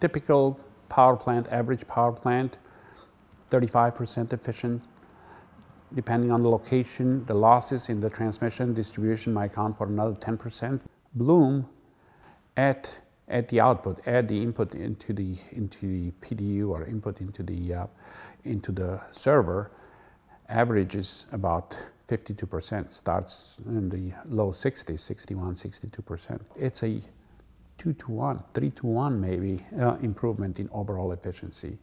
typical power plant, average power plant, 35% efficient. Depending on the location, the losses in the transmission distribution might account for another 10%. Bloom at, at the output, add the input into the, into the PDU or input into the, uh, into the server, averages about 52%, starts in the low 60s, 61, 62%. It's a two to one, three to one maybe uh, improvement in overall efficiency.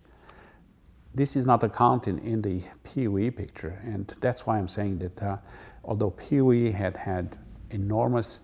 This is not accounted in the PUE picture, and that's why I'm saying that uh, although PUE had had enormous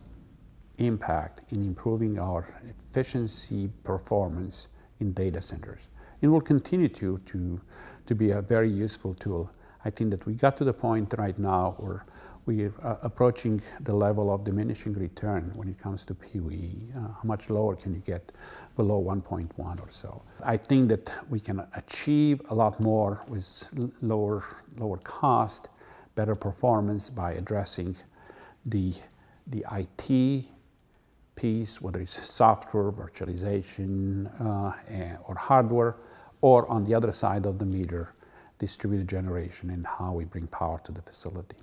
impact in improving our efficiency performance in data centers, it will continue to, to, to be a very useful tool. I think that we got to the point right now where we are uh, approaching the level of diminishing return when it comes to PUE. Uh, how much lower can you get below 1.1 or so? I think that we can achieve a lot more with lower, lower cost, better performance by addressing the, the IT piece, whether it's software, virtualization, uh, or hardware, or on the other side of the meter, distributed generation and how we bring power to the facility.